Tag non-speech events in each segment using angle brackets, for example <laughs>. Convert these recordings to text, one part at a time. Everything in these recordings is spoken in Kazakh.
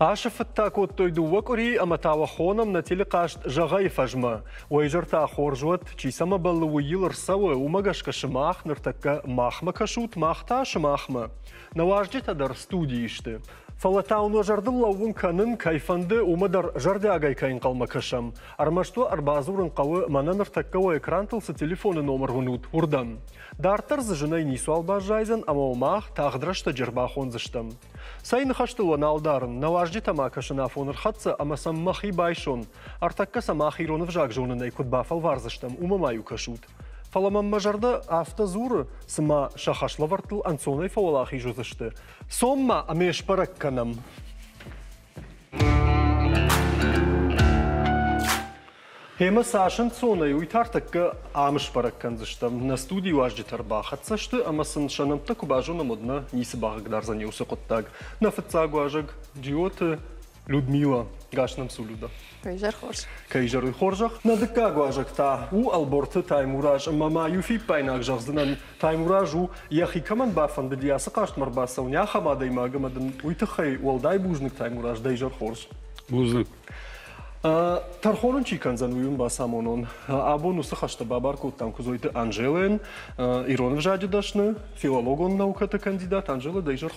Ашыфытта коттойду вакури аматава хонам на телекашт жағай фажма. Уайжарта хоржуат чисама баллы уйыл рсавы умагашка шымах ныртакка махма кашут махта шымахма. Наважджет адар студии ішті. Фалатауны жардың лауын канын кайфанды умадар жардягай кайын қалма кашам. Армашту арбазурын қауы мананыр таккауы экран тылсы телефоны номер гунут урдан. Дартыр зыжынай нису алба жайзан, ама умах тағдырашта жерба хонзыштым. Сайны хаштылы налдарын, наважди тамака шына фоныр хатса, ама саммахи байшон. Артакка самахи ронов жак жонынай кудбафал варзыштым, умамаю кашут. Фаламан мажарда автозуры сыма шахашлавартыл ансонай фауалахи жозышты. Сомма амеш паракканам. Хема Сашын цонай уйтартакка амыш паракканзыштам. На студии важди тарбахатсашты, ама сын шанамта кубажона модна нисы багак дарзани усакоттаг. На фыцагу ажак диоты Людмила гашнам сулуда. Кайжар хорш. Кайжар хоржах на дыкагу ажак та у алборты таймураж мама юфи пайнак жахзынан таймураж у яхи каман бафан бедиясы кашт марбаса уня хамада имагамадан уйтахай уалдай бужник таймураж дайжар хорш. Бузник. Тархонун чи канзан уюн ба самонон. Або нусы хашта бабар куттам кузойты Анжелен, Ирон жади дашны, филологон науката кандидат Анжела дайжар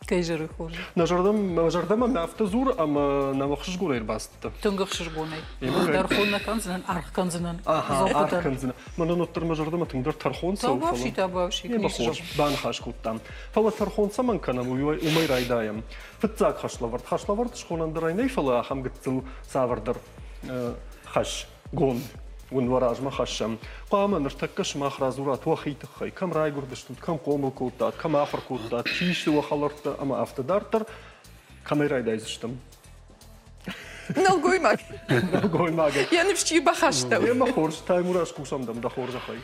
хорш. Кайжары хорш. Нажардам жардама нафта зур, ама намахшыш гурайр басты. Түнгіх шырбонай. Емі Дархонна канзынан, арх канзынан. Аха, арх канзына. Мана ноттар мажардама тыңдар тархон сау. Табавши, табавши. Ема хорш, бан хаш куттам. Фала тархон саман канам умай райдаям. Фытцак хашлавард. Хашлавард шхонандар айнай фала ахам гыттыл савардар хаш гон. ونوراج ما خشم قام نرتكش ما خرازورا توخي تخي كم راي قردشتن كم قوم كودات كم آفر كودات تيش دو خلرت أما أفتدارتر kamerayı da izledim. Nal goymak. Nal goymak. Yani vşçi baxaşta. Yema xorz Taymuraz kusamdam da xorza xay.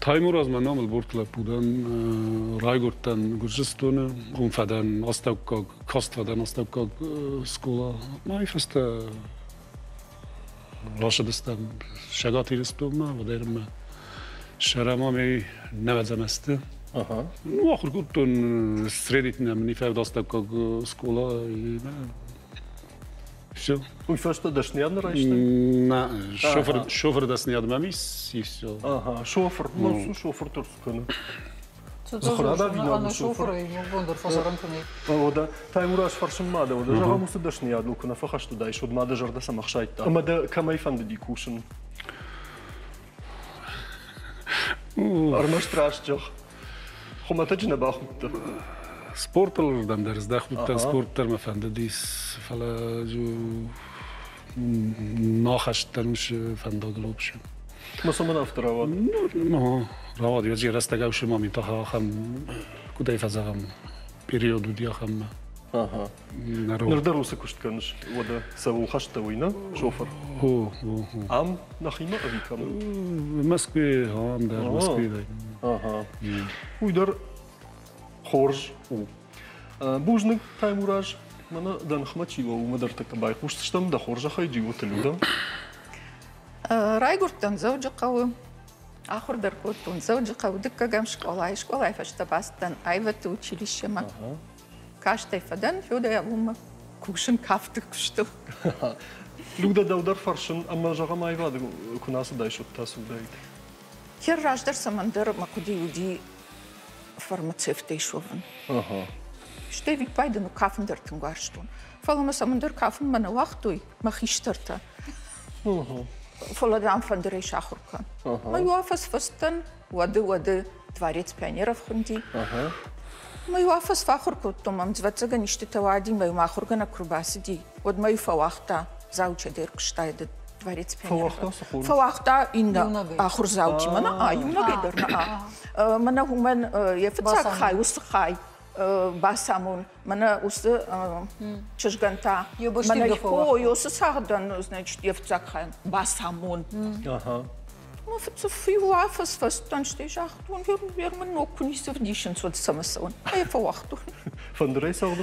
Taymuraz ma namıl bortla budan Raygurtdan Gürcistonu, Umfadan, Astavkog, Kostvadan, Astavkog skola. Ma ifasta loše da stam Shagatilispilma, vaderim Sharamami Nevedamesti. Ага. Ну, ахор кутто средит на ни фев доста как скола и все. Уй, фашта да сняд на райшта? На, шофер, шофер да сняд мамис и все. Ага, шофер, ну, шофер турскана. Захурада вина Ана шофер. шофера и Бондор фазаранканы. Ода таймураш фаршын мада, ода жага мусы дашнян лукана фахашта дайш, од мада жарда самахшайта. Ама да камай фанды дикушын. Армаш трашчах. Хумата джина бахмутта. Спорталардан да раздах буттан Ага. спорттар ма фанда дис фала жу нахаштар мш фанда глобш. Масаман авторава. Ну, радио жи растагав шума ми таха хам кудай фазагам периоду диахам Ага. Нырдарусы куштканыш. Ода савул хашта уйна, шофер. Хо, хо, хо. Ам нахима авикам. В Москве, ам да, в Москве. Ага. Уйдар хорж у. Бужник таймураж. Мана дан хмачила у мадар така бай. Хуштам да хоржа хайджи вот людам. Райгуртан зауджи қауы. Ахур даркотун зауджи қауы. Дыкка гам школа, ай школа, ай фашта бастан, ай ваты училище ма. Каштай фадан, фюда я бума. Кушын кафты куштыл. <laughs> Люда даудар фаршын, ама жага майвады кунасы дайшот тасу дайд. Хер раждар самандар макуди уди фармацевтей шован. Ага. Штей вик пайда ну кафын дартын гарштун. Фалама самандар кафын мана вахтуй, махиштарта. Ага. Фала дам фандерей шахуркан. Ма юафас фастан, вады вады дворец пионеров хунди. Ага. Ма юафас фахурку, томам звацага ниште тавади, ма юмахурга на курбасиди. Од ма юфавахта, зауча дерк штайда дворец пионеров. Фавахта. Фавахта инда ахур заучи мана, а юнагай дерна а. Мана хуман ефцак Басамун. хай, ус хай. Басамун. Мана усы чыжганта Ёбашты мана гафова. о ёсы сагдан значит ефцак хай басамун.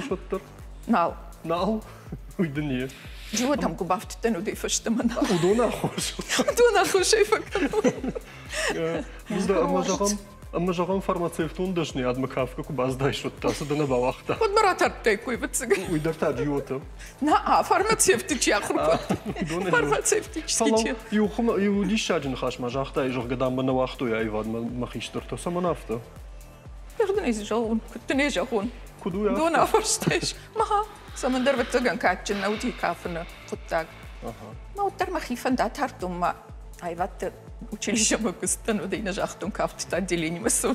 Шоттар. Чего там. Удона хош. Schäfer. Ама жаған фармацевтун дашни адма кафка ку баз дайшот тасы дана бавахта. Ход марат тейкуй вацыган. Уйдар та джиота. На, а фармацевтичи ахрупа. Дона Фармацевтички. Юхма юди шаджин хаш мажахта и жог гадам бана вахту я ивад махиштор то саманафта. Пerdonezi жалун, күттіне жағун. Куду я. Дона форштеш. Маха, самандар кафына махифан да тартумма. Училище мөкістін өдейні жақтың кафтыта отделение мысын.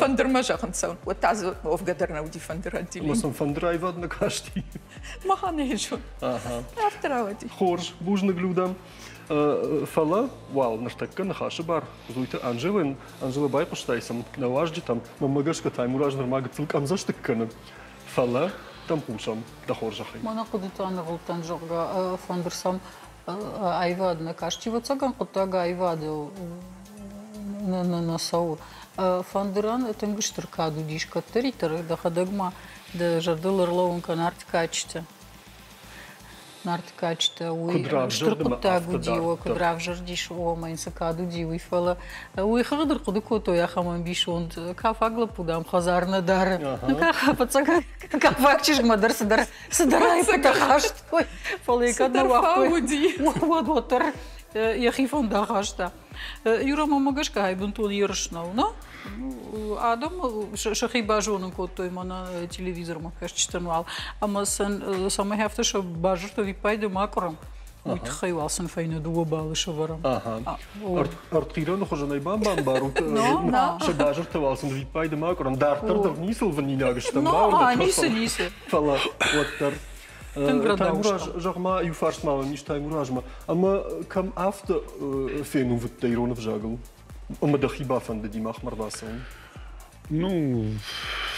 Фандырма жағын саун. Вот тазы овгадар науди фандыр отделение. Масам фандра ивад на кашти. Маха не жон. Авторавади. Хорж, бужны глюдам. Фала, вау, наштакка на хаши бар. Зуйте Анжелин, Анжела. На важди там, мамагашка тайм ураж нормага цилкам заштыкканы. Фала, там пушам, да хоржахай. Мана кудутана гултан жога фондырсам айвадына кашчива цаган куттага айваду на на на сау фандыран этен гыштыр каду дишкаттыр итер дахадагма да жардылыр лоун канартика ачты Кудрав жырдыма штыркуттагу автодар, дио да. кудрав жырдиш о майнса каду дио фала уй хагдыр куду кото я хаман бишонд кафагла пудам хазарна дар каха пацага кафак чиш мадар садар садарай патахашт ой фала кадна вахтой Фауди. Вот, вот, тер, я хифон да хашта. Юра мамагашка хайбун тул ярышнау, но? Сама хафта ша бажыр то випайде макорам. Уйт хайвалсын файна дуа балы шаварам. Ага. Артира nog eens een baan baan baru. No, no. Ze bazer terwijl ze wie bij de maker en daar ter der nisel van Nina gestem. Ну, а, нисе, нисе. Фала, вот градаушка. Таймураж, жагма ю фарс мала, ниш таймуражма. Ама кам афте фену в тейрон в жагл. Ама да хиба van de die mag maar was zijn. Ну,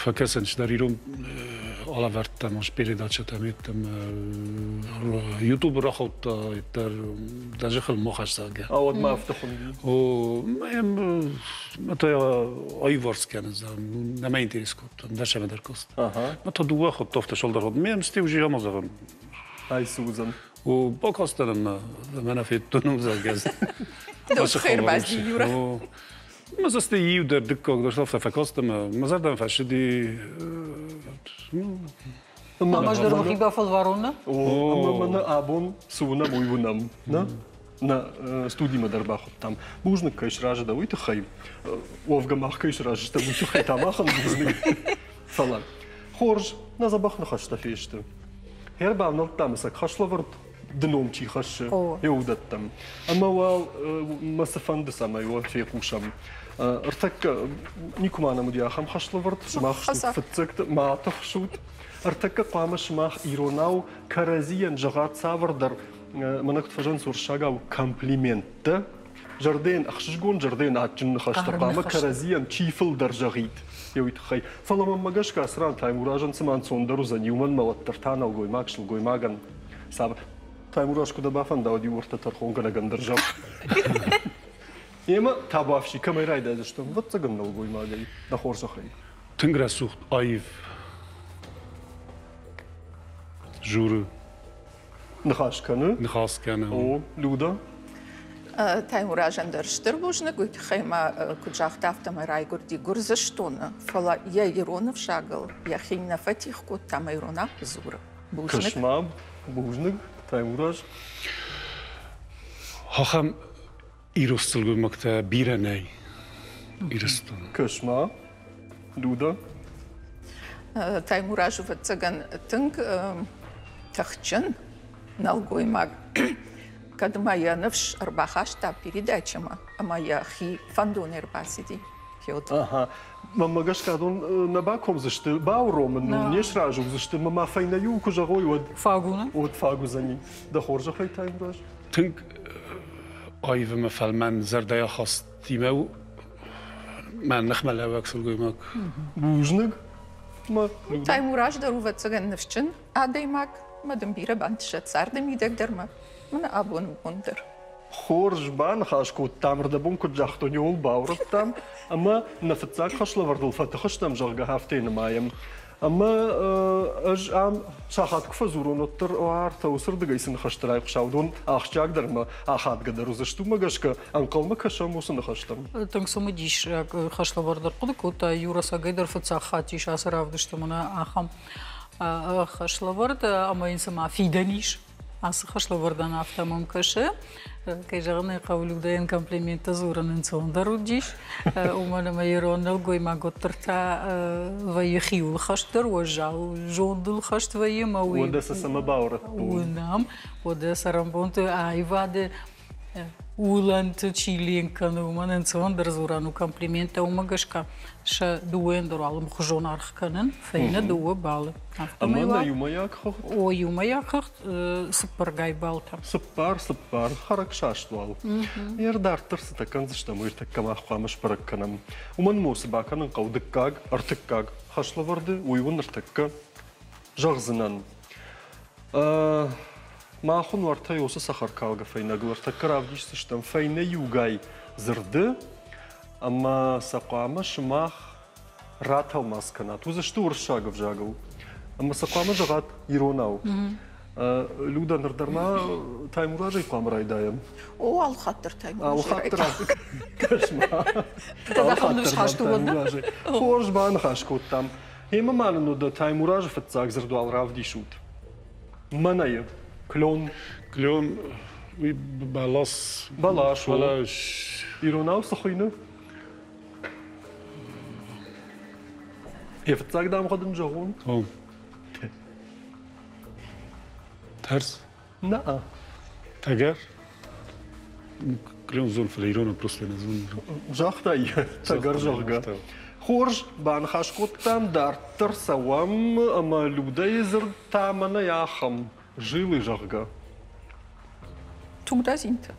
vergessen daar hierom alle werkten als передача там этом YouTube рахот daar daar zich al mocht zeggen. Awad ma afte van die. O, em to ja ajvars kennen ze, na mijn telescoop, daar zijn we daar kost. Aha. Maar dat doen we goed tof te zal daar meer stil baas die Jura. Maar ze staan hier daar de kok, daar zal het verkosten, maar ze dan vast die Мама ждыр вахиба фалварона. О, мана абон суна мой вунам, на? На студии мадарбах там. Бужны кайш ража да уйты хай. Овга мах кайш ража да уйты хай тамахан бужны. Фала. Хорж на забах на хашта феште. Herba nog tam дном чихаш еудаттам. Ама вал масафанды самай ва фекушам. Артак никумана мудия хам хашлы вард, мах фытцект, маатов шут. Артакка қамыш мах иронау каразиян жағат савырдар. Мына күтфажан суршагау комплиментті. Жарден ахшгон, жарден атчын хашта қамы каразиян чифыл дар жағид. Еуит хай. Фаламан магашка асран таймуражан сыман сондару занюман малаттар танал гоймак шыл гоймаган. Сабы маган. Саб тај мурашку да бафан да оди урта тархон гана гандаржам. Ема табавши камерай да зашто вот цаганнал гој магай да хорса хай. Тынгра сухт айв. Журы, Нахашканы. нхас kennen. О, Люда. Таймуражан дырштыр бужны гуйт хайма куджахта автомарай гурди гурза штуна. Фала я иронов шагал. Я хинна фатих кут там ирона зура. Бужны. Кашмаб. Бужнык. Тај мураж. Хахам иростыл гөлмөктө биреней. Иростыл. Кашма. Люда. Таймураж вацаган тынг тахчын налгой маг. Kad моя навш арбахашта передачама, а моя хи фандонер басиди. Хиот. Mam magaż kadą e, na baką ze sztyl baurom, no, no, nie szrażu, ze sztyl mama fajna jółku, że hoj, od fagu, no? od fagu za nim. Da chor, że hoj, tajem dasz? Tynk, e, oj, wymy falmen, zerdaj ochos timeł, men, nech meleł, jak sorgój mak. Bóżnyk? Tajem a dej mak, ma dębire bantrze, car dym idek der mak, ma na abon wunder. Ми дерма. Мана абон вундер. Хорж бан хашко тамр да бун куджахто ньол баурат там. Ама на фацак хашла вардул фатахаш там жарга хафтейн маям. Ама аж ам сахат кфа зуроноттар арта усыр дыгайсын хаштырай хшаудун ахчагдарма ахат гадар узашту магашка анкалма кашам усын хаштам. Тонг сумы диш хашлавардар куды кута юраса гайдар фаца хатиш асаравды что мына ахам хашлаварда ама инсама фиданиш асы хашлавардан автомам кашы кайжағыны қаулудайын комплименті зуранын соңдар удиш. Умана майронал гой маготтырта вайы хиул хаштыр, уажал жондыл хашт вайы мауи. Одеса сама баурат. Унам, Одеса рамбонты айвады улант чиленканы уманын соңдар зурану комплимента умагашка. Ша дуендор алым хужон архканын, фейна дуы балы. Ама на юмаяк хохт. О, юмаяк хохт сыппаргай балта. Сыппар, сыппар, харак шаштуал. Ердар тырсы такан зышта мыр таккам ахқамыш паракканам. Уман мусы баканын қаудыккаг, артыккаг. Хашлаварды уйвын артыкка. Жағзынан. Махун вартай осы сахаркалга файна гвартакка равдишсы штам файна югай зырды. Ама сақуама шымах ратал маскана. Туза что уршагов жагал. Ама сақуама жагат иронау. Люда нырдарма таймуража иквам райдаем. О, ал хаттыр таймуража. Ал хаттыр кашма. Тогда хамдыш хашту вода. Хорж бан хашкот там. Хема ману да таймуража фатцак зырдуал равдишут. Манайы. Клон. Клон балас Балаш. балаш Иронау сахойны. Ефтцак дам ходын жагун. О. Терс. На. Тагер. Клон зон флейрона просто на зон. Жахтай. Тагар жахга. Хорж бан хашкоттан дартыр савам, ама люда езір тамана яхам. Жилы жахга. Тугда зинт.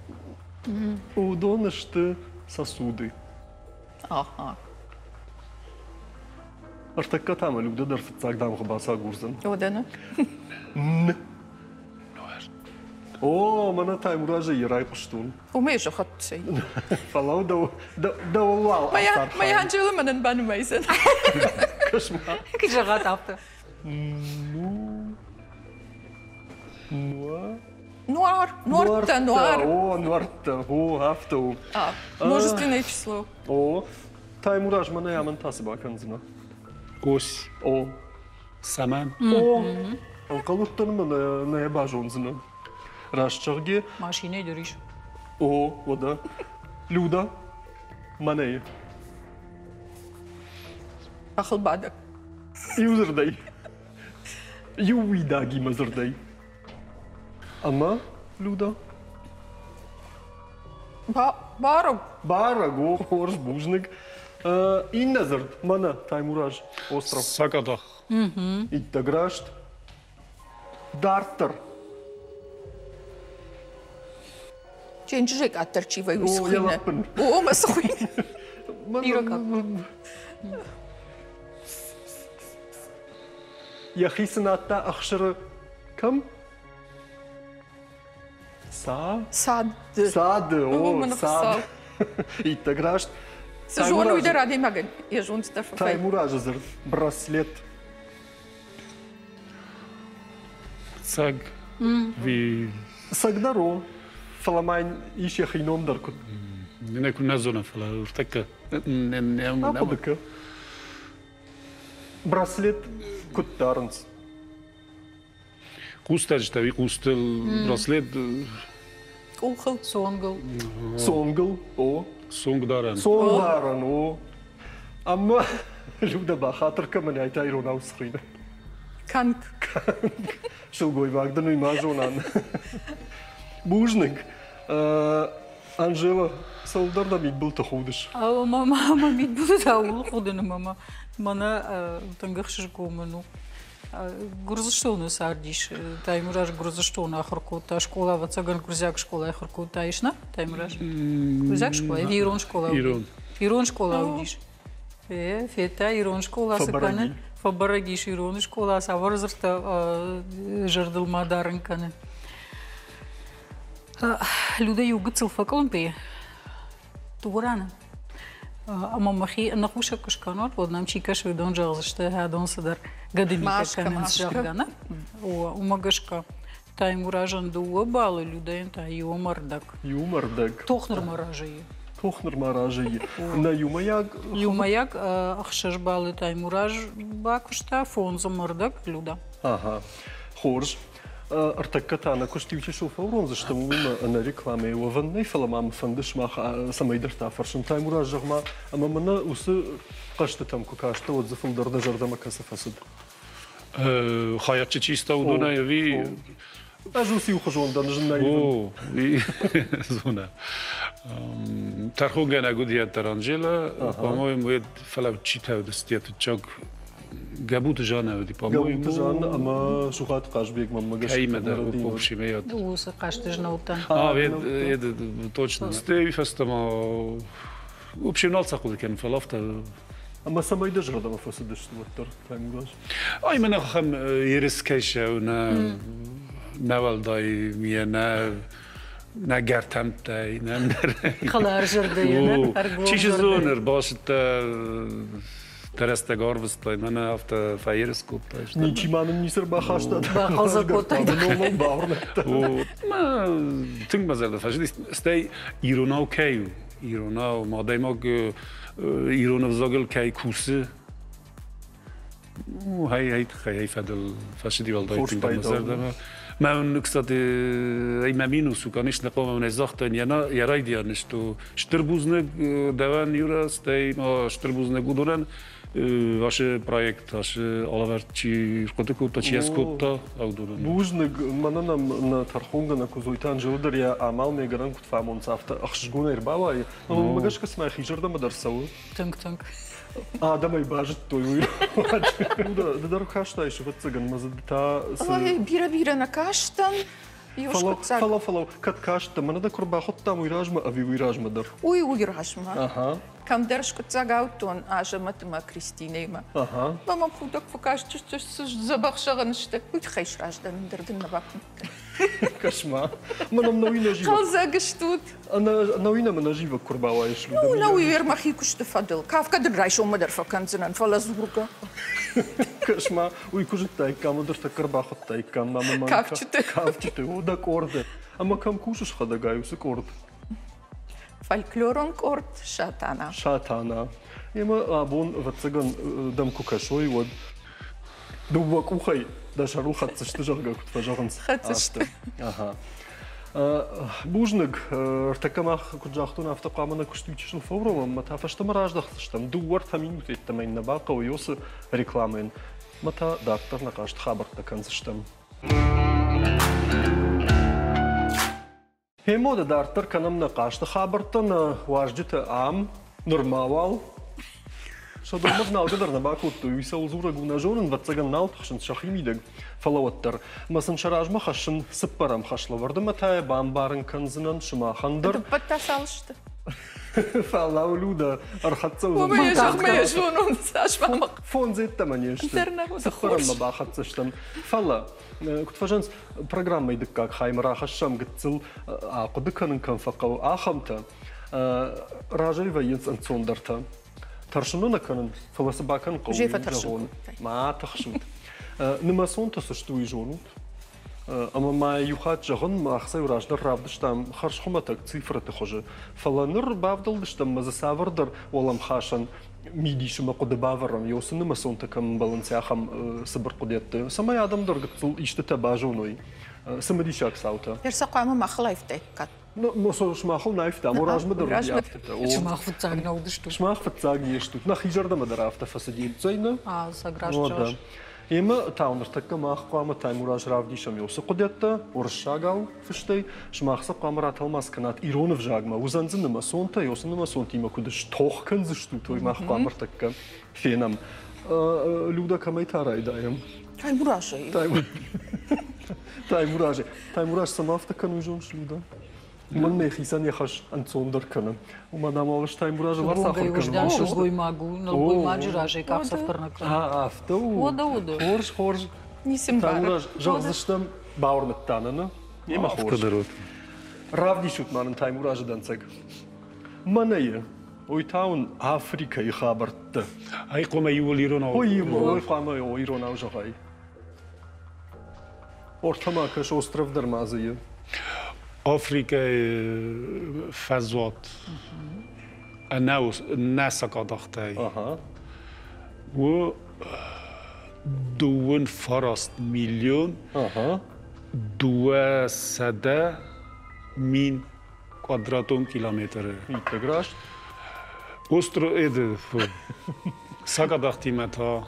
Удонышты сосуды. Артакка тама люда дар фатцак дам хабаса гурзан. Оданы. Н. О, мана ерай пуштун. Умеешь хат сей. <laughs> Фалау да да да вау. Мая мая ханжылы манын бану майсын. Кашма. Кижағат апты. Ну. Нуа. Нуар, нуарта, нуар. О, нуарта. О, автоу. А, множественное число. О, таймураж. Ось. О. Саман. О. Анкалуттан мана на. Рашчарге. Машине дөриш. О, вода. Люда. Манея. Ахылбадык. Юзырдай. Юидаги мазырдай. Ама, Люда. Ба, бару. Бара го хорш бужник. Инназырд, мана, таймураж, остров. Сакадах. Иттаграшт. Дартер. Ченчжек аттерчивай О, уйсхуйна. ялаппын. О, масхуйна. <laughs> Иракап. Яхисынатта ахшыры кім? Са? Сады. Сады, О, о, мына <laughs> ჟონ ვიდე რადიმე აგენ ეჟუნს და ფაი თაიმურაჟა ზერ браслет. Саг. ви. Сагдаро фаламайн ише хином дар кут не куна зона фала. Уртака не не не ападка браслет куттарнс Кустарж тави кустел браслет. Кулхал сонгал сонгал о. Сонгдаран. Сонгаран, о. Амма, люда ба хатырка мен айта ирона усхрина. Канк. Шылгой вагдан уйма жонан. Бужник. Анжела, салдарда мид был тахудыш. А мама мама мит буду да ул худыны мама. Мана тангахшыр коману. Грузаштону сардиш. Таймураж грузаштону ахыркута школа вацаган грузяк школа ахыркута ишна. Таймураж. Грузяк школа, Ирон школа. Ирон. Ирон школа удиш. Э, фета Ирон школа саканы. Фабарагиш Ирон школа саварзырта жардылма дарынканы. Люда югы цылфа колумпе. Тугураны. Scanál bud nam tí caiú don deiste he donsa ar gadí Máska, máska. ganna ó umagusca Tá múrážan dú balú ľudain tá júmardach. Юмордаг. Тохнар маражаí. Тохнер маражи. На юмаяг Юмаяк ахшаш балы тай мураж бакушта фонза мардак люда. Ага. Хорж. Артаккатана куштивчи шуфаурон за што мума на рекламе во ван не фала мам фандыш мах самайдырта фаршын тай муражыгма ама мына усы кашты там кукашты вот за фулдырда жардама касафасыд. хаячы чиста удуна ви Ажу си ухажондан жына О, и зона. Тархугена гудия таранжела, по-моему, это фала читаю да стет чок габут жана ди Гавуты жан по-моему. ама шухат кашбек мам магаш. Кайме да общий меят. Уса каштыж наутан. А, это точно. Налца кен фалафта. Ама туаттар. Чиши зонер башта Тересте горвстой на qarasda gorvistlaymana avtofayers ko'pda nichimanim nisir bahashda hozir u ting bazarda fashist stai ironov kayu ironov modaymo ironov zogil kay kusi هاي هاي هاي فدل فاشدي والله تين بازاردا ما اون кстати ای مامینو سوکانش نقوم من زاختن یانا یارای دیانش تو شتربوزنه دوان یورا استی ما شتربوزنه گودورن stay maar sterbuዝne gudoran ваше проект, ваше алаварчи шкотекута, чиескута, аудуран. Бужныг мананам на тархунга на кузуйтан жылдар я амал мегаран кутфамон цафта ахшгуна ирбава. Но магашка сма хижарда мадарсау. Тынк тынк. А да май бажит той. Да да дар хашта ише ватсаган мазадта Ой, бира бира на каштан. Цак. фало фало кат кашта мана да курба хотта уйражма ави уйражма дар. Уй, уй, рашма. Аха. Кам дършко цак аутон, ажа матема Кристина има. Аха. Мама пудак фукаш, че че се забахшаган ще. Уй, раждан, дърден на бакм. Кашма. Манам новина жива. Қалза гъштут. Ана новина мана жива курбава еш люда. Ну, уй, вермахи куште фадил. Кавка дъргайш умадър факанцинан, фала зурга. Кашма, уй кужит тай кам дар та курба хотта кам мама ман. Кавчите. Кавчите, о да корде. Ама кам кушаш хада гаю се корд. Фольклорон корт шатана. Шатана. Има абон ватсаган дам кукашой вот. Дуба кухай. Да шару хатсышты жарга кутфа жарганс. Хатсышты. Ага. Бужныг артакамах куджахтун автоқамана куштучишн форумом мата фашта мараждахтыштам дуар таминут еттамайн набақа уйосы рекламын мата дактор нақашт хабарта канзыштам. Хемо да дартар канам нақашты хабартан важджита ам нормавал Шо да мав нал гадар на баку то юса узура гуна жорын ватсаган нал тахшын шахимидаг фалаваттар. Масын шаражма хашын сыппарам хашлаварды матая бамбарын канзынан шыма хандар Дупата салшты. фалау люда архатса Ома узун. я жахма я жонун, саш мама. Фон зетта манешты. Интерна года Сыппарам хорш. ма бахатсыштам. Фала. Кутфажанс программа идык как хаймара хашам гыцыл ақудыканын канфақау ахамта. Ражай вайенс анцондарта. Таршынуна канын фаласыбакан қау. Жефа таршын. Ма тахшын. Нима сонта сыштуй жонут. Ама ма юхат жагын махсай ураждар равдыштам харш хуматак цифраты хожы. Фаланыр бавдылдыштам маза савырдар олам хашан мидишима куды баварам йосы нима сонта кам балансяхам сыбыр кудетты. Самай адамдар гыцыл ишты таба жоной. Самадишак саута. Ерса қойма махлайфтай кат. Но но со шмахал найфта, муражма дар Уражма. Шмах фуцаг наудышту. Шмах фатсаг ештут. На хижарда мадарафта фасадил цайна. А, да. заграждаш. Има таунер така мах қама таймураж равди шам йосы қудетта, уршагал фыштай, шмахса қама раталмас канат иронов жагма, узанзы нема сонта, йосы нема сонта има кудыш тохкан зышту, той мах қамар така фенам. Люда камай тарай даем. Ай, мурашай. Таймураже. Таймураж <laughs> самав така нужен Մննե խիսան եղաշ ընցոնդր կնը։ ու մադամավշտային բուրաժը վարսախոր կնում։ Ուգոյ գույմագու, նոր գույմաջր աժեք ապսավ կրնկը։ Հա, ավտո ու ոդը ոդը։ Խորշ, խորշ։ Նիսիմ բարը։ Ուրաժ ժաղզշտեմ բաուրնը տաննը, եմա խորշ։ Ռավդի շուտ մանն թայմ ուրաժը դանցեք։ Մնեյը, Ուйтаун Африка и Хабартта. Ай кома юл ирона. Ой юл, ой кома ирона ужагай. Ортамакаш остров أفريكا فازوات الناس الناس قضختاي و دون فرست مليون دوا سدا من كوادراتون كيلومتر تقراش أسترو إيدف سقضختي متى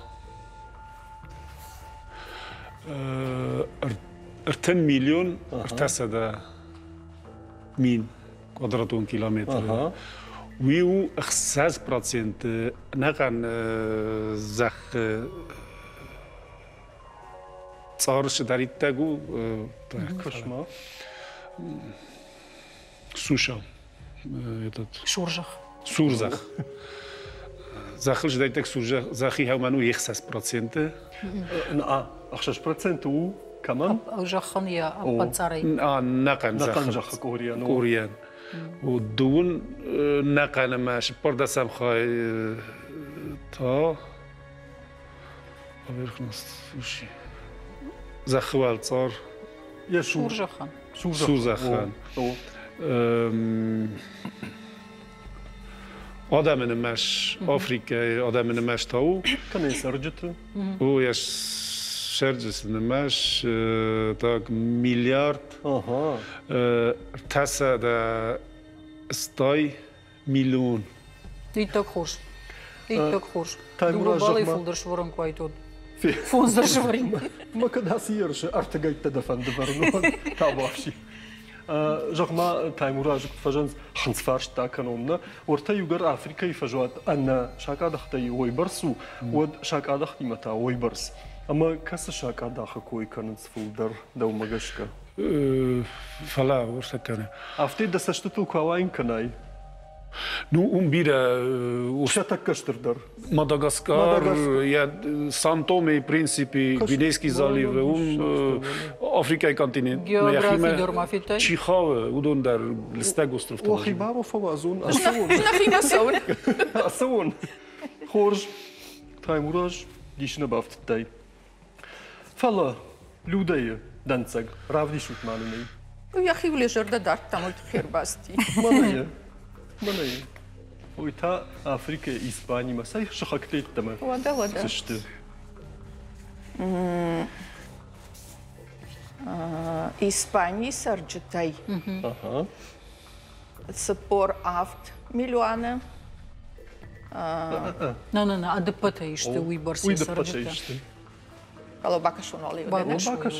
ارتن مليون ارتسدا أه. min kwadratowym kilometrem. Wiu 6% nagan e, zach e, czarsz dali tego e, koszma. Susza. Surzach. Surzach. Zachęć daj tak surzach. Zachęć manu 6%. No a 6% كمان؟ أو جخنيه أو بنصري. آه نقا نقا كوريان. كوريان ودون آه، نقن ما شبر دا سامخاي آه، تا. أبيرك وشي زخوال صار. يا شور زخان شور زخان آدم نمش آفریقای آدم نمش تاو كان يسرجت ويش shergjës në mesh të miljard tëse dhe stoj milun. Të i të këhush. Të i të këhush. Duro bëllë i full dërshvërën ku ajtut. Fund dërshvërin. Më këtë asë jërshë, artë të gajtë të dëfën të vërënuën, ta bafshi. جغما تايمورا جك فجنز خنصفارش تا كانومنا ورتا يوغر افريكا يفجوات ان شاكا دختي ويبرسو ود شاكا دختي متا ويبرس Ama kasasha ka daha kuj ka në cfulder dhe da u më gëshka? Fala, orsa këne. Afti dhe da sa shtëtu ka lajnë? Nu, unë bire... Që të kështërdër? Madagaskar, ja, San Tome i principi, Gvinejski zalive, unë uh, Afrika i kontinent. Geografi, gërmafitaj? Qihave, u do ndër, lëstegu strëftë. O, hibaro fawazun, asun. <laughs> Në fima sëun. Asun. <laughs> Horsh, taj murash, gjishë në baftë taj. فلا لوداية دنسك راودي شوت معلومي يا أخي ولا جرد دارت تعمل خير باستي منايا منايا ويتا أفريقيا إسبانيا ما سايخ شخكتيت تمام ودا ودا تشتي Испании сарджетай. Ага. Съпор авт милиона. На, на, на, а да пътаиш те уйбър си сарджета. Kalau bakaș un olei ba, de neș. bakaș.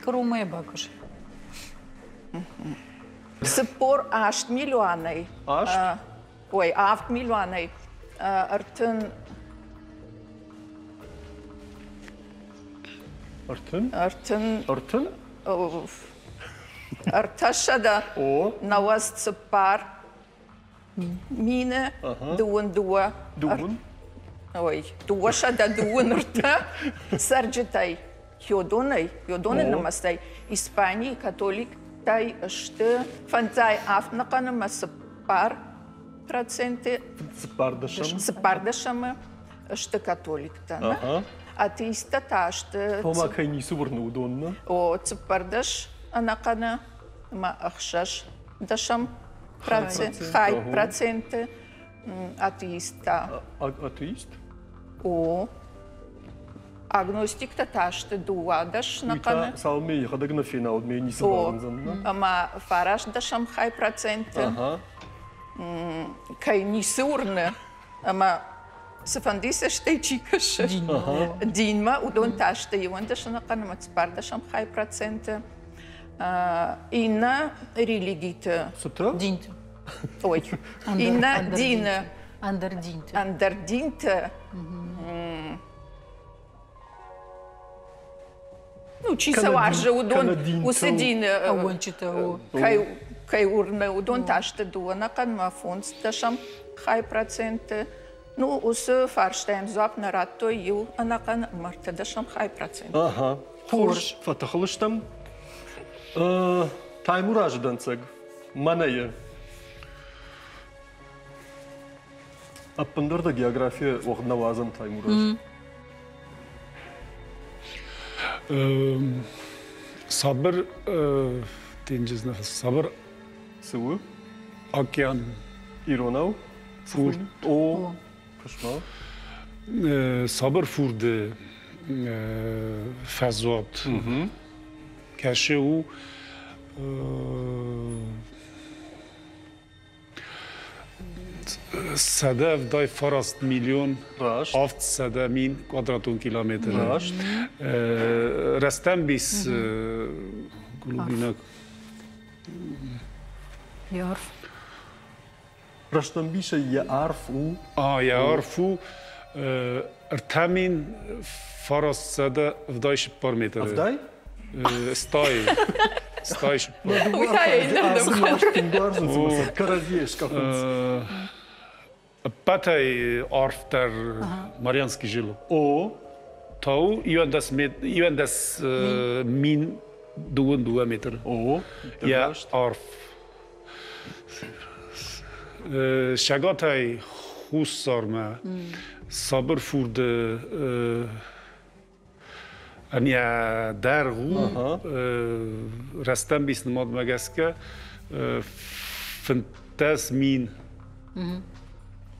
Cărumă e bakaș. Mhm. Să por așt milioanei. Așt? Oi, aft milioanei. Artân... Artân? Artân... Artân? Artașa, da. O? N-au să par mm. mine, de un, două. De un? Oi, došu tad un tā sarģitai Jodonai, Jodonai namastai, Испании, католик, тай ще фантай афнака на масапар проценти. Сепардашам. Сепардашам ще католик тана. Ага. А ти иста та ще... Помакай ни субърно удонна. О, цепардаш, анакана, ма ахшаш дашам процент, хай проценти. Атеиста. Атеист? О агностик та та шты дуадаш накана Уйта салме ядагна фина от мени о сабаранзанна. ама фараш дашам хай проценты Аха. кай нисурны ама Сафандиса ще чикаш. Динма, удон ташта юанда шанакана мацпардашам хай процента. И на религиите. Сута? Динт. Ой. И на дина. Андердинт. Андердинте. Ну, чи се Канадин- лаже удон канадинтел. уседин Ауанчета. кай кай урме удон таште дуана кан ма фонс ташам хай проценте. Ну, усе фарштайм зап на ратто ю анакан марте дашам хай процент. Аха. Хорш. Фатахлыштам. Таймураж данцаг. Маная. Аппандар да география оғдна вазан таймураж. Sabır nasıl? Sabır Сывы? океан Иронау? фурд. О, sabır furdu e, fezot. Keşe u min kvadratun kilometre. Raşt. Restem bis gulubinak. Ярф. Raştan bir şey ya arf u. A, ja arfu Ertemin farast sede vdaj par metre. Avday? Staj. Staj Uitaja, idem da patay orftar marianski жилу о тау юандас юандас мин дуун дуа метр о я орф шагатай хус сарма сабр фурд ания даргу растан бис намад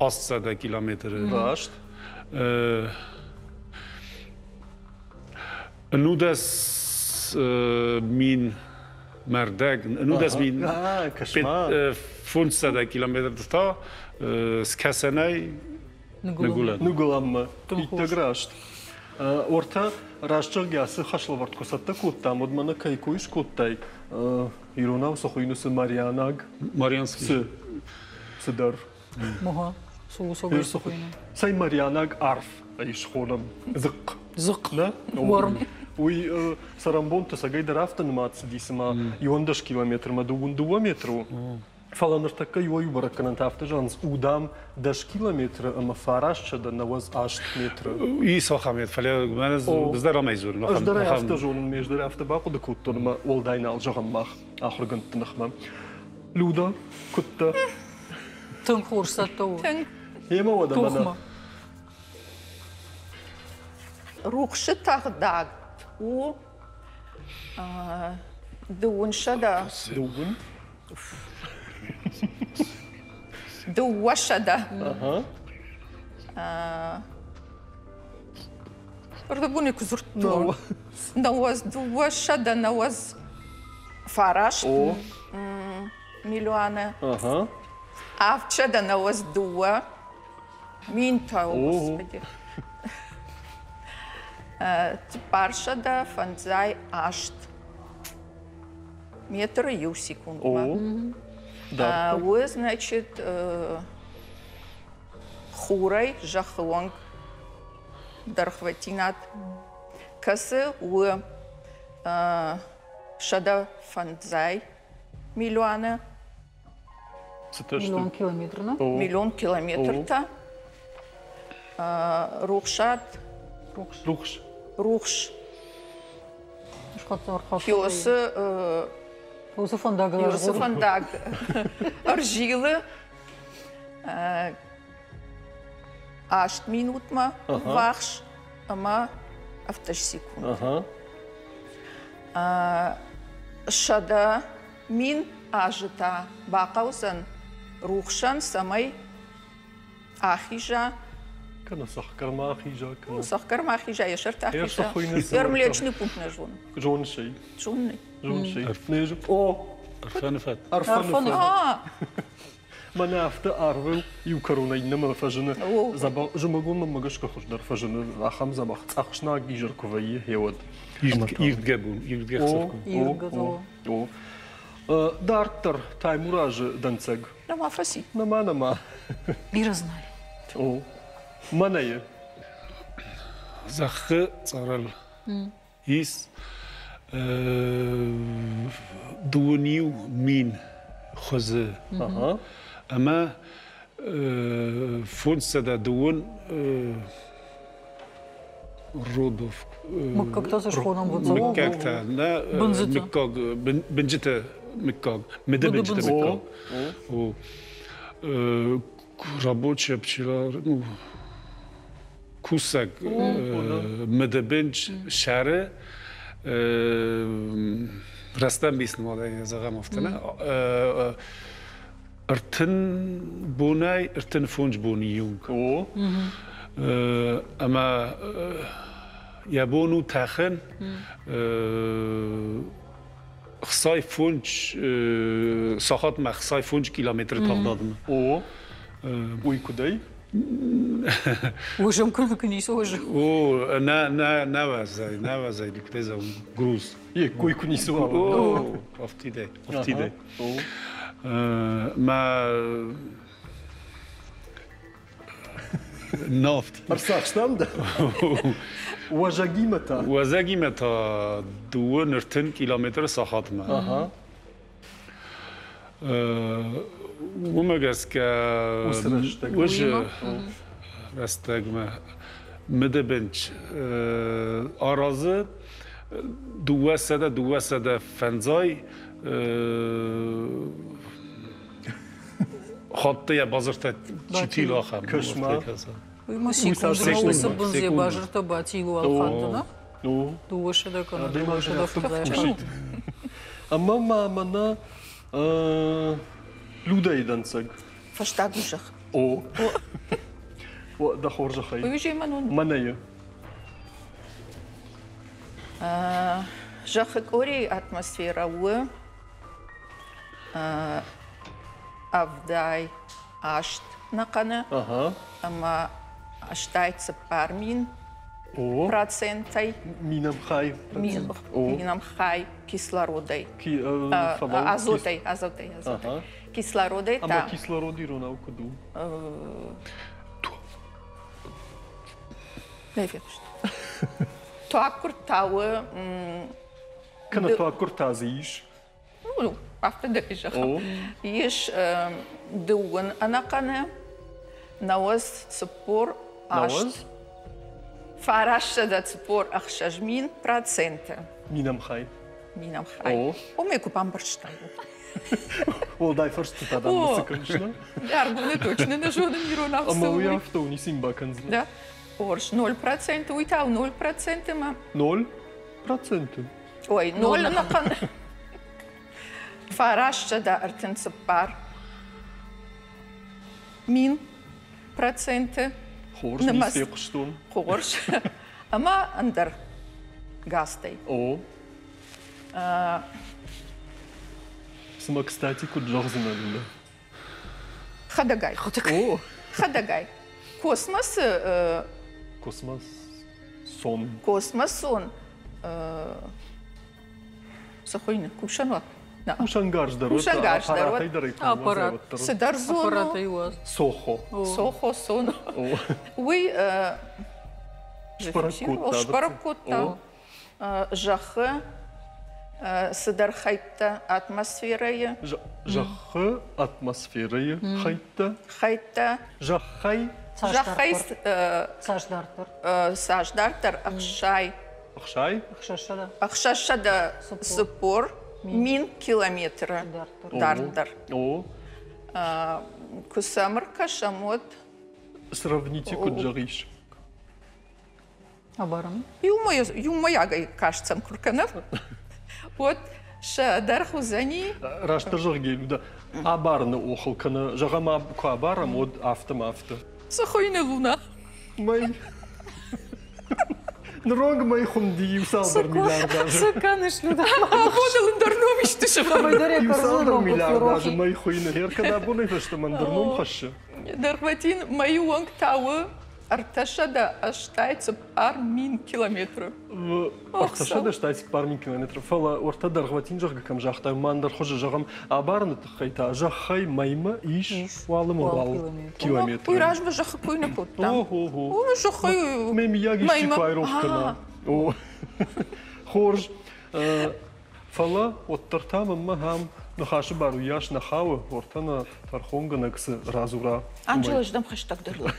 80 kilometër. Po është. ë Nudes min Merdek, nudes min fund se dhe ta, s'kesenaj në gulen. Në gulen më, i të grasht. Orta, rashqër gjasë xhashlovart kosatta kutta, modmana kayku iş kuttay. Iruna sohuynusu Marianag. Marianski. Sı. Sıdır. Muha. Сулу Bir согой soxuy. сухойна. Say Marianag arf. Ay şxonam. Zık. Зык. Да? Ворм. Уй сарамбон та сагай дарафта нмац дисма юндаш километр ма дугун дуа метру. Фаланыр такка юй баракканан тафта жанс удам даш километр ама фараш да наваз ашт метр. İyi sahamet falan. Ben O- bizde ramazur. Аш дара афта жонун меж дара афта баку да куттон ма олдайн ал жагаммах ахыр гынт нахма. Луда кутта. Тын хурсаттау. Тэн Ема вада Тухма. мана. рухшы тағдаг. У дуыншада, Дугун. дуашада. Аха. Пардабуни кузурт. Ну. Наваз дуашада, наваз фараш О. милиона. Аха. Авчада наваз дуа. Минта, О. господи. Паршада фанзай ашт. Метр ю секунду. О. Да. А, Вы, значит, э, хурай жахуанг дархватинат. Касы вы э, шада фанзай миллиона. Миллион километр, миллион километр-то. Рухшат, Рухш. Рухш. э, Осы фандагылар. Юсуфандаг аржилы ашт минутма вахш ама авташ секунд. Аха. Шада мин ажыта бақаусан рухшан самай ахижа кана сахкармаахи жа кана сахкармаахи жа яшартаахи жа ярсаху инес ярмлечный пункт нажун жун шей жунный жун шей нежу о арфанафат арфанафат а منافته آرول یو کرونای نم رفجن زبا جمعون من مگش که خوش در فجن رحم زبا خطاقش ناگی جر کوایی هیود ایرد گبون ایرد گخصفکون او او او دارتر تایموراج دنسگ نما فسی نما نما بیرزنای او O. Manayı. Zaxı çaral. Is duuniu min xozı. Aha. Ama функция да дуун родов Мы как-то зашхонам вот за миккакта на Бензите. миккаг бенжите миккаг меде Буду бенжите бензите. миккаг O. o рабочая пчела, ну, kusak e, mdbinc mm. shari e, rastan bisni modaya zagam oftana irtin mm. bunay irtin funj buni o ama ya bunu taxin xsay funj sahat ma e, xsay mm. funj kilometr tagdadmi o uy كداي Уже мкру книс уже. او نه نه نه وزای نه وزای دیکتزا گروز ي كوي كوني سوا او افتیده افتیده او ما نافت ارساخ شتام ده وجاگی متا وزگی متا دو نرتن کیلومتر ساخت ما umagaska o'sha rostagma midibinch orozi duvvasada duvvasada fanzoy хотта бозирта читило хам кошмар мо сикундроуса бунзе бажирта батилу алхандуна дувошада кана дувошада фташа амма мана лудайданцаг фаштагушах о о да хоржахай уйже манун манаю а жахык ори атмосфера уэ авдай ашт нақаны ага ама аштайца пармин о процентай минам хай минам хай кислорода и Ама там. Ама кислород и роналку ду. Не ведеш. Тоа куртала... Кана тоа куртаза иш? Ну, афтада ишаха. Иш дуган анакана, науаз цепор ашт. Фараша да цепор ахшажмин процента. Минам хай. Минам хай. О, ме купам брштам. О, дай фърст та да О. се конечно. Аргуне точно на жода мирона Ама в уя в тони симба канзна. Да. Орш 0%, уйтал 0%, ма. Ноль процентов. Ой, 0 на кан. Фараша да артен цепар. Мин проценты. Хорш На не мас- спек штун. Хорш. Ама андър гастай. О. Кстати, жахзина дында. Хадагай. О, Хадагай. Космос, э, космос. Сон. космос он. Сахойны, кушанот. Да. Ушангар ждарот. Ушангар ждарот. Аппаратай дарай. Аппарат. Зону. и. Сохо. Сохо сон. Уй, э, Шпаракот, да, Шпаракот, О. да. Жахы, Сыдар хайтта атмосферая, Ж- Жахы атмосферая хайта. хайтта, Жахай жахай э, Саждартыр. э, саждартар, ахшай, ахшай. Хшашада. ахшашада Сыпор. мин километра Дартыр. О. Э, Кусамыр кашамот, Сравните куд жагиш. Абарам. юмая, юмаягай кажется, курканов. <laughs> Вот, шадар хузани, Рашта жагелю да. Абарны охыл кана. Жагама ку абарам од автом авто. сахойны луна. Май. Нрог май хунди юсалдар милиар даже. Саканеш люда. Ходил Дарнович, ты что? Байдаре Юсалдар куфирохи. май хуйна. Хер када буны фешта мандарном хашы. Дарватин мою вонг тауы арташа да аштайцы пар мин километров. Ахташа да штайсик пар мин километров. Фала орта даргватин жага кам жахтай мандар хожа жагам абарны тхайта жахай майма иш валым Вал километр. Пуйраж бы жахы куйна кут там. Ого. О, жахы. Мем яги Майма. шипайровкана. О. <laughs> Хорж. Фала оттартам амма хам нахашы бару яш нахавы ортана тархонга наксы разура. Анджела ждам хаштаг дырла.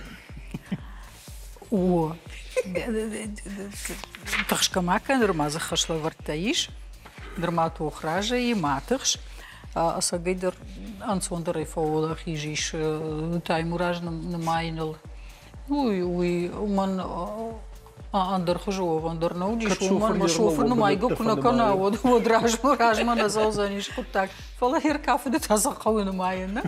О, тұқшқамақан ұрмазы қашла варттаиш, дұрматы оқража и матықш. Асагайдар ансондыр айфауылақ ежейш таймуражным нымайныл. Уй, уй, уман андыр хыжы оғандар нау дейш, уман машофырны майғы күнакана одражма, ражма назау заниш құттак. Фала ер кафыды таза қауыны майына.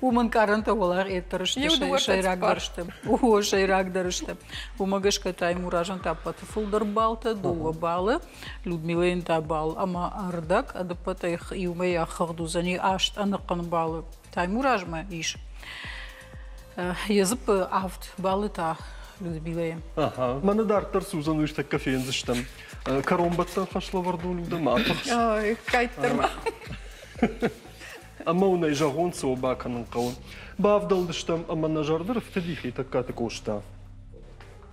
Уманкарынта олар еттірішті, шайрагдарышты. О, шайрагдарышты. Умагышка таймуражын таппаты фулдар балты, долы балы, Людмилен табал, ама ардак, адыппаты их иумей ақығду, зәне ашт анықын балы. Таймуражма иш. Э, язып э, авт балы та Людмилен. Ага. Маны дарттар сузан үйшті кафеен зіштім. Э, Каромбаттан қашла барды олыңда ма? Ой, қайттырма кайттырма. Ама унай жагон собаканын кавын. Бавдалдыштам ама нажардыр втедихи такка такошта.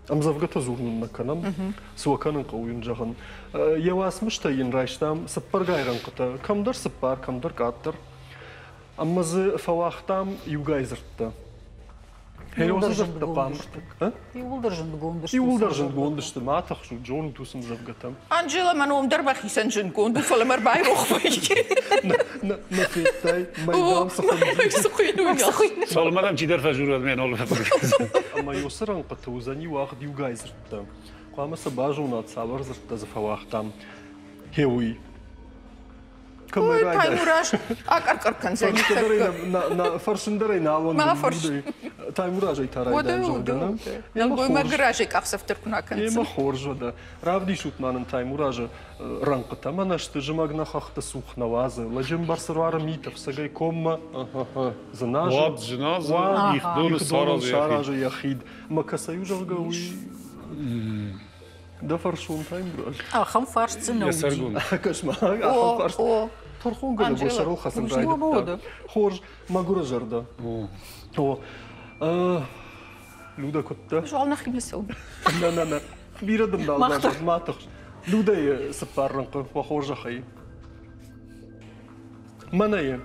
Ам завгата зурнун на канам. Суаканын кавын жаган. Явасмышта ин райштам сыппар гайран кыта. Камдар сыппар, камдар каттыр. Аммазы фавахтам югайзыртта. Хелосызыртта памыртык. И улдыржын гондыш. И улдыржын гондышты матах шу джон тусым завгатам. Анджела, man onderweg is en zijn kon, doe er maar bij nog На феттай майдан сахын. Салмадам чи дерфа журад мен ол. Ама йосыран qatuzani waqt югайзыртта. Qamasa bajuna tsavırzırtta zafawaqtam. Hewi. Камерайда. Таймураж, акар-каркан зәні. на на фаршындарай на алон. На фарш. Таймуражай тарайда Ода, жогдана. ода. Ялгойма гаражи қақсафтыр күна Ема кәнсі. хоржода. Равди шутманын таймуража ранқыта манашты жымагна хахта сухнавазы. Лажым барсырвара митов сагай комма. Занажа. Вад жназа их саразы. Саража яхид. Макасаю жавга Да фаршцы Я науди. саргун. Кошмар. О, Ахал фарш. о, Торхун гада Анжела, бошарыл хасан ну, что было, райда. Хорж магура жарда. О. а, Люда котта. жуална химесел. На на на. Бирадым да алда матах. Люда сапаррынқы вахоржа хай. Манае.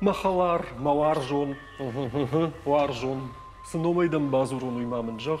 Махалар, маваржон, варжон. Сыномайдан базурун уймамын жақ.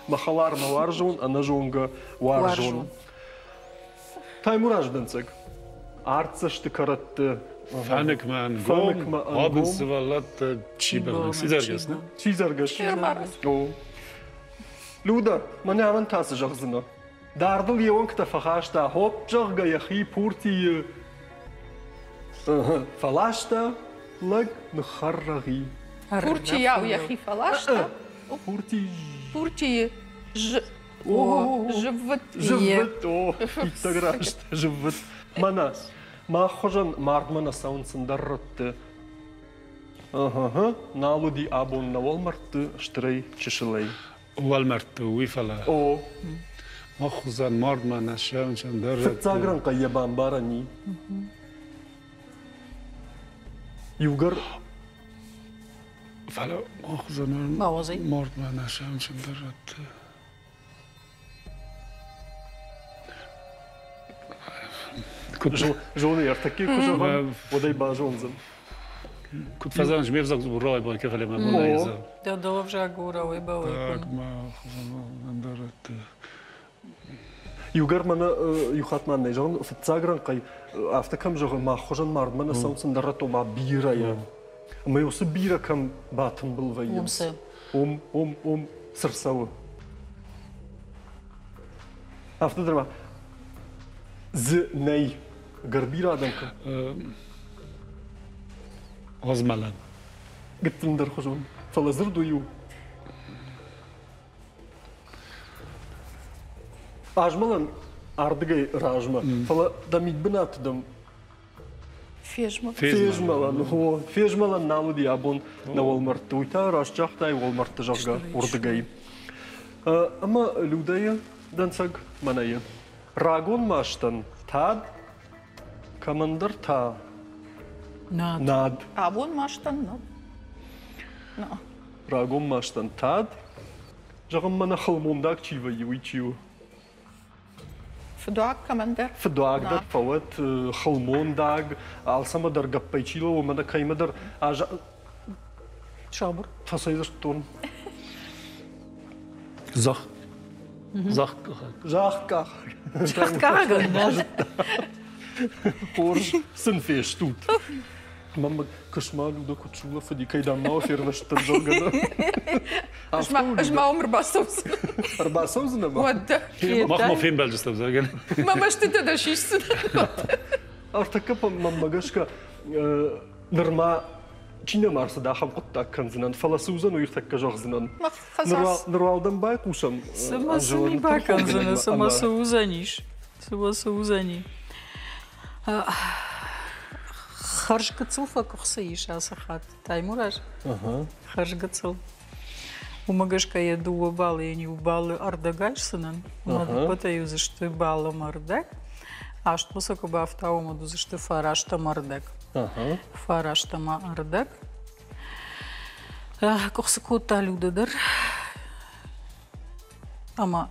Mahalar mı var zon, anazonga var zon. Taymur Ajdancık. Artsaştı karattı. Fanik man gom, abin sıvallattı çibarnak. Çizargas ne? Çizargas. Çizargas. Luda, mani avın tası jağzını. Dardıl yevan kıta fahaşta, hop jağga yahi purtiyi. Falaşta, lag nıharraği. Purtiyi yahu yahi falaşta. Purtiyi. Purtiyi. Ж... О, Живот. живыт, о, <laughs> иттаграшт, живыт. Мана, ма хожан мардмана саунсындаррытты. Ага, налуди абон на волмартты, штрей чешилей. Walmart wifala. О, Махузан мардман ашаун чандар. Фцагран кайябан барани. Югар Фала махузан Мавазай. мардман ашаун чандар. Кут жоны яртаки кужаган, одай ба жонзан. кут фазан жмев зак бурай бан кефале ма О. мунайза. Да долавжа гура ой ба ой. Так махузан мандарат. Югар мана юхатман не жон фцагран кай автакам жога ма хожан мардмана саунсан дарато ма бира я. Мы осы бира кам батым был вайым. Умсы. Автодрама. З ней. Гарбира адамка. Озмалан. Гиттимдер хожон. Фалазыр дую. Ажмалан ардыгай ражма. Фала дамид бинатыдам. Фежма. Фежмалан, хо, фежмалан намуди абон на Walmart. Уйта рашчахтай Walmart жага урдыгай. Ама людая дансаг маная. Рагон маштан тад командар та Над. над. Абон маштан. Ragom maштан тад. Жағым мана хылмондак чива юи чиу. Фдуак командир. Фдуагдар фават хылмондаг. Алсама дар гаппайчила у мана каймадар. Ажа Шабыр. тасайдыр тон. Зах. Зах. Жахках. <laughs> Hoje <laughs> <laughs> se ne fez tudo. Mama, кошмар люда кучула фади кайда мау ферваш таджогана. Ашма умр басовс. Арбасовс не ма? Отда. Махма фен бәлжістіп заген. Мама штыта да шишсін. Артакы пам мамагашка нырма Чинем арсыда хам құтта кінзінен, фаласуызан ұйықтакка жоғзінен. Нұрвалдан бай қушам. Сымасы ми ба кінзіні, сымасы ұзаниш. Сымасы ұзаниш иша сахат. Таймураж. Ага. Харж гацыл. Умагашка я дуа балы, я не убалы ардагашсынан. Надо Ага. пата за что бала мардак. А что посока ба автаума за что фарашта мардак. Ага. Фараштама ардак. Кохса кота людадыр. Ама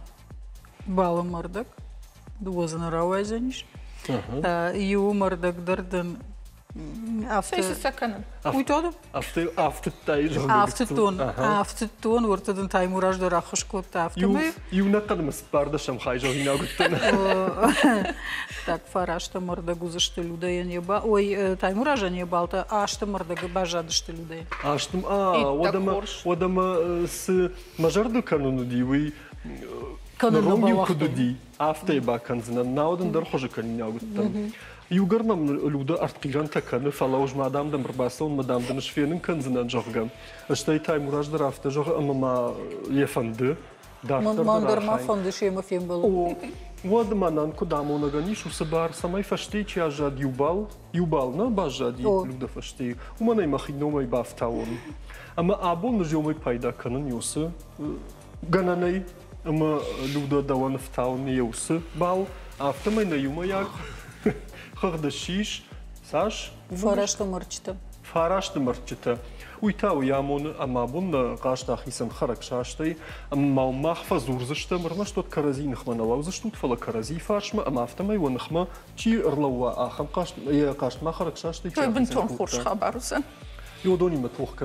бала мардак. Дуазана рауайзаниш. Ага. Сейсі авто... саканын. Уйтодым? Авты авты тай жогана. Автотон. Автотон, ортадын таймуражды рахышкот Ю автомы. юна кадмас бардашам хай жогина гуттан. <laughs> Так, фарашта мардагу за что людая не ба... Ой, э, таймуража не балта, а что мардага бажады что людая. Аштым И а одама одама с мажарду кануну дивы. Кануну Ромни балахтын. кудуди. Автай ба канзынан наодан дар хожа каниня гуттан. Югарнам люда артқиран таканы фалауж мадам дам барбасон мадам дам шфенин канзынан жогган. Аштай тай мураждар авта жога амама ефанды. Мандарма фонды шема фем был. О, вот манан куда монагани шу сабар самай фашти чи ажад юбал, юбал на бажади О. люда фашти. У манай махино май бафтаон. Ама абон жомай пайда канан юсы. Гананай ама люда даван фтаон юсы бал. Автомай на юма як. Хагда шиш. Саш. Фарашта марчта. фарашты мырчыты. Уйта уямон ама бун кашта хисам харак шаштай. Ама махфа зурзышты мырна что карази нахма налаузы что фала карази фашма ама автомай вон нахма чи ырлауа ахам кашт махарак шаштай. Той бін тон хорш хабарусен. Йодони ма тох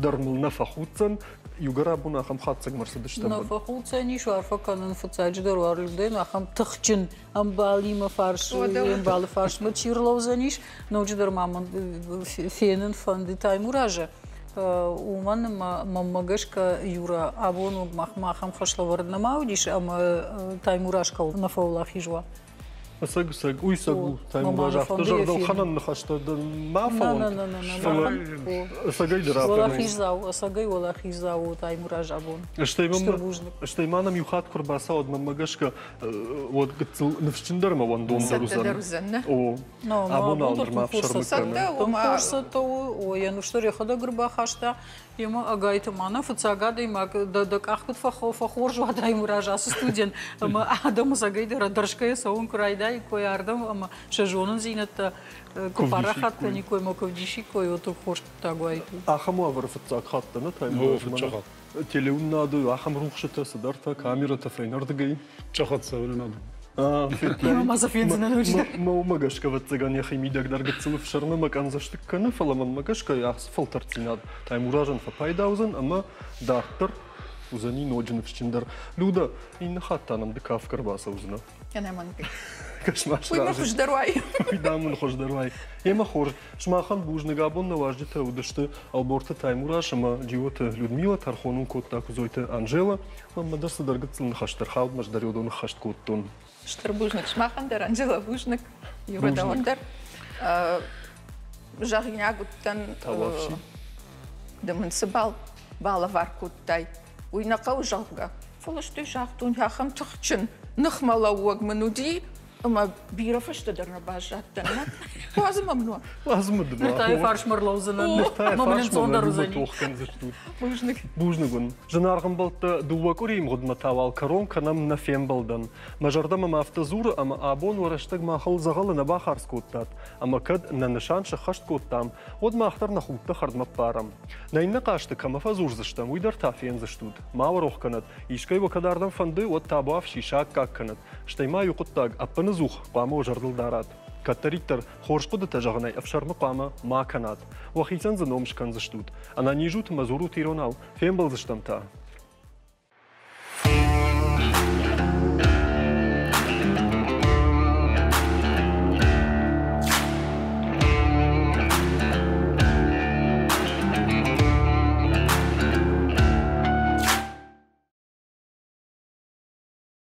дармыл нафа хутсан югара буна хам хатсаг марсадышта На фахулца ни шарфа канан фацач дар варлден ахам тахчин ам бали ма фарш О, да. ем бали фарш ма чирлаузаниш ноуч дар маман фенен фанди таймуража Уман маммагашка юра абону махмахам ама таймурашка на фаула хижва. Саг саг уй сагу О, тайм фонды автожар ефир. ханан нахашта да На на мафа на на. Сагай Вала драпа. хижзау, асагай вала хижзау таймураж абон. Што имам Штурбужник. што иманам юхат курбаса од мамагашка вот гцл навчиндар ма ван дом дарузан. дәрузен. О. Абон ма ома ja nu stor khada grba khashta yema agayta mana futsaga da ima da da kahkut fa kho fa khorj wa da imuraja student ama adam sagayda radarshka saun krayda i ko yardam ama shajonun zinat kupara khatta ni ko mokovdishi ko ото khorj tagwaytu Ахам авар фцак хатта на тайм. О, футчахат. Телеун наду ахам рухшата садарта камерата фейнардгай. Чахат са надо. А, Мама зафензена нужна. Ма магашка ват цаган я химидак дар гцл в шарна макан заштыкканы фаламан магашка я фалтарцинад. Тайм уражан фа пайдаузан ама дахтар узани ноджин вчиндар. Люда ин хаттанам декав карбаса узна. Я не ман бі. Кашмаш Уй, ма ражен. хуш дарвай. Дамын хош дарвай. Ема хор, шмахан бужны габон на важдите удышты алборта таймураш, ама джиота Людмила, тархонун кот так узойте Анжела, мама дырсы даргыцыл нахаштар халд маш дариодон хашт коттон. Штырбужник шмахандер, Анжела Бужник, Юра Бужник. Даундер. Жағиня гуттан Талапши. дымынсы бал, бала var куттай. Уйнақа ұжалға. Фолышты жақтун яқым тұқчын. Нықмала уаг мұнуди, Ama bira verstederne bazatten. Was mamnu. Лазмы Ныртай два. фаршмар лаузынан. Тай Мамын фарш сондар мана узани. тухкен заштут. Мужник. Бужнагун. Жанарган болта дуа курим гудма тавал карон канам на фем болдан. Мажардама мафтазура ама абон вараштаг махал загала на бахар скуттат. Ама кад на нишан шахашт куттам. Од махтар на хутта хардма парам. На инна кашты кама фазур заштам. Уйдар тафен заштут. Мава рох канат. Ишкай вакадардан фанды от табуав шишак как Кыны зух қамы ожардыл дарат. Қаттариктар хоршқуды тажағынай афшарны қамы ма канат. Вахитсан зыном шкан зыштут. Ана нижут мазуру тиронал фембал зыштамта.